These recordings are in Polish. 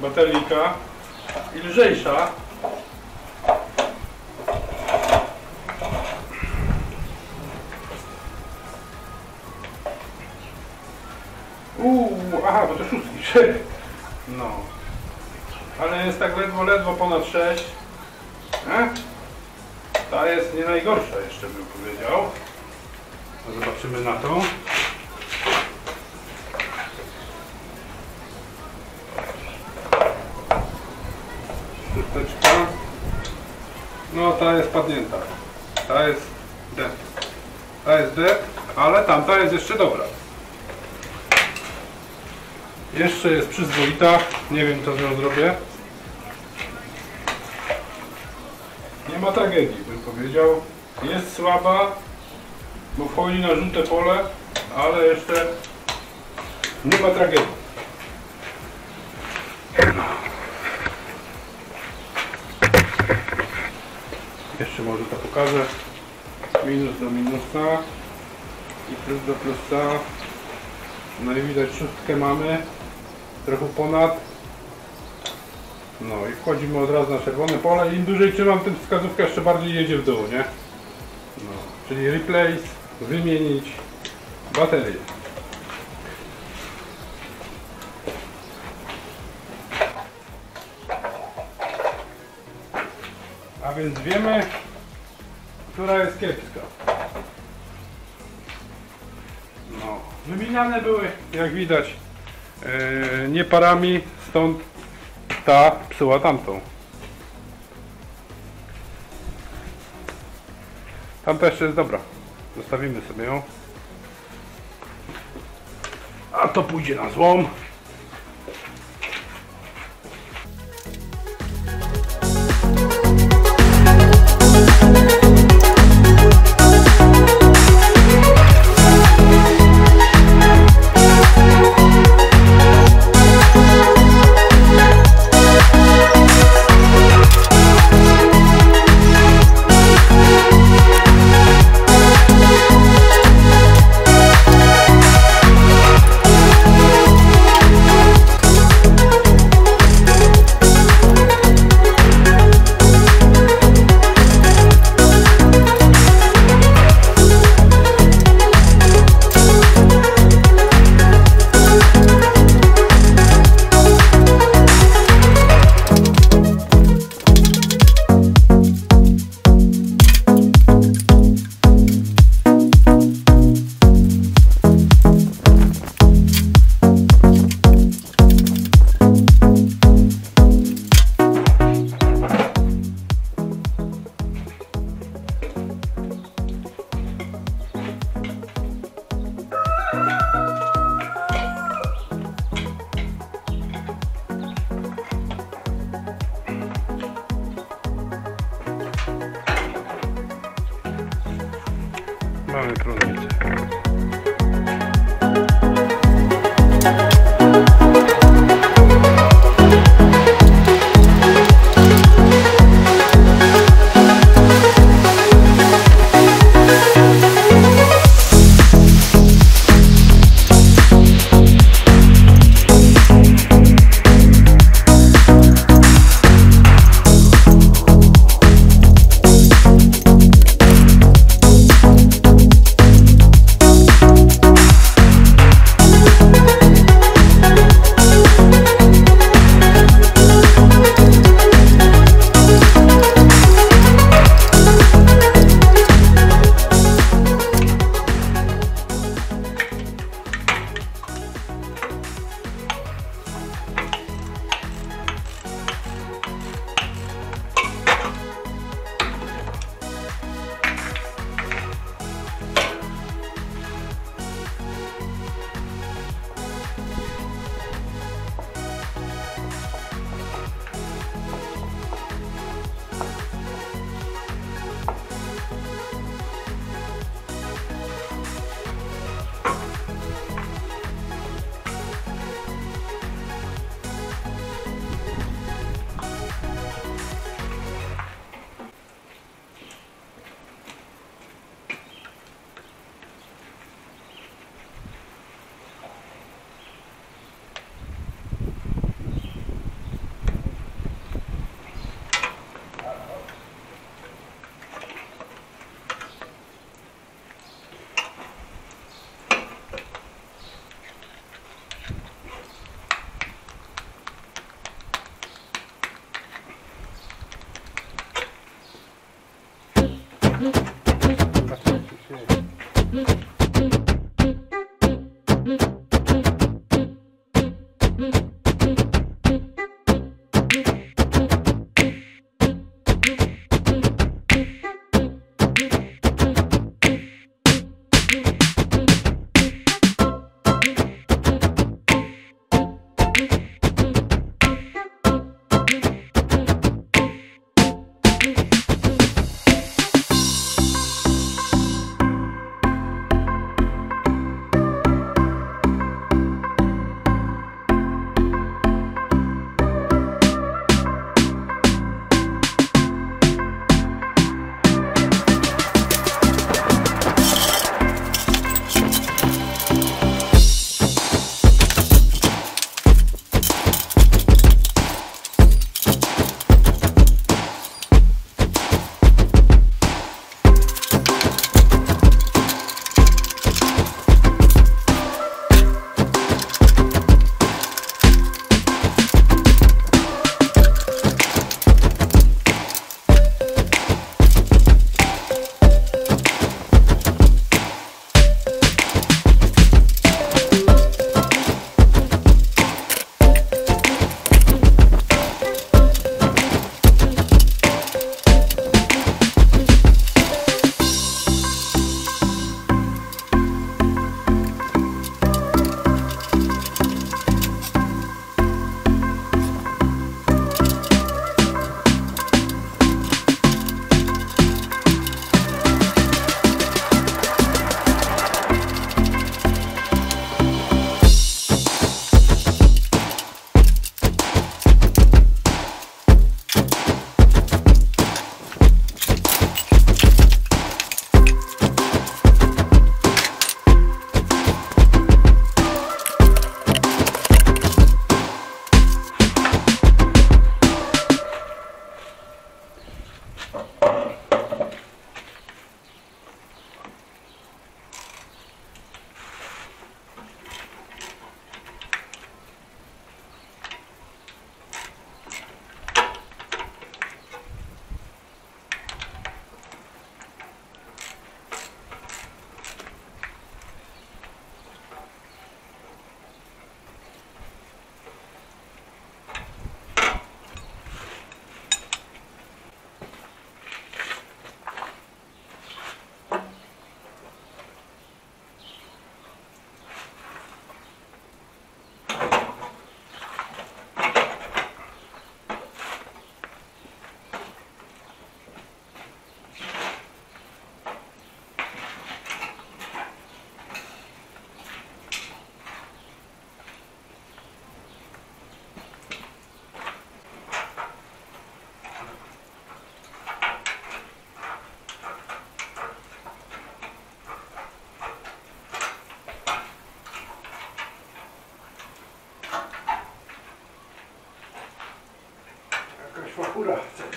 bateryjka i lżejsza. Uuu, aha, bo to szóstki. No. Ale jest tak ledwo, ledwo ponad 6. E? Ta jest nie najgorsza jeszcze bym powiedział. No zobaczymy na tą. Szósteczka. No ta jest padnięta. Ta jest D. Ta jest D, ale tamta jest jeszcze dobra. Jeszcze jest przyzwoita. Nie wiem co z nią zrobię. Nie ma tragedii bym powiedział. Jest słaba, bo wchodzi na żółte pole, ale jeszcze nie ma tragedii. Jeszcze może to pokażę. Minus do minusa i plus do plusa. No i widać szóstkę mamy. Trochę ponad. No i wchodzimy od razu na czerwone pole. Im dłużej trzymam, tym wskazówka jeszcze bardziej jedzie w dół, nie? No, czyli replace, wymienić baterię. Więc wiemy, która jest kiepska. No, wymieniane były, jak widać, yy, nie parami, stąd ta psuła tamtą. Tamta jeszcze jest dobra. Zostawimy sobie ją. A to pójdzie na złom.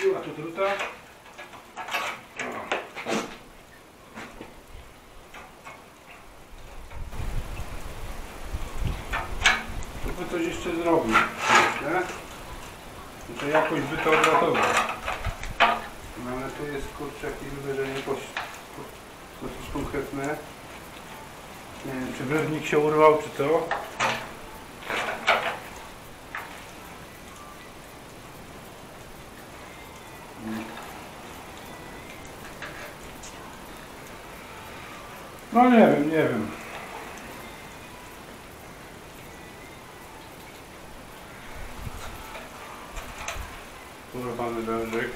Dobra, cepiła tu druta. Tu by coś jeszcze zrobił. myślę. To jakoś by to odratował. No ale tu jest kurczę jakieś uderzenie. Dosyć konkretne. Nie wiem czy wyrnik się urwał czy co. No nie wiem, nie wiem. Urwany wężyk.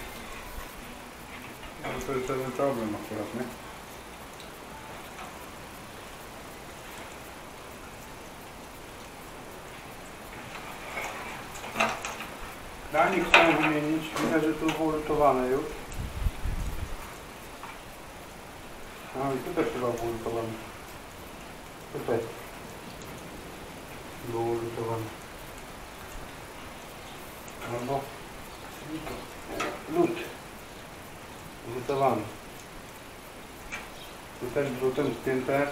Ale to jest ten problem akurat, nie? Danik chciałem wymienić. Widać, że tu było lutowane już. No i tu też chyba było lutowane. Tutaj. Było lutowane. Albo lód. Lutowany. Tu też drutem spięte.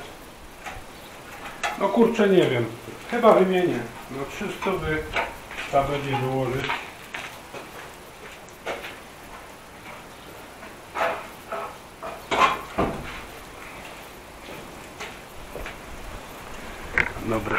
No kurczę nie wiem. Chyba wymienię. No 300 by trzeba będzie wyłożyć. Dobra.